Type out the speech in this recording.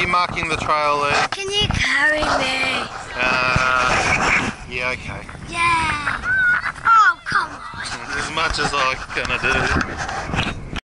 you marking the trail there? Can you carry me? Uh, yeah, okay. Yeah. Oh, come on. As much as I can do.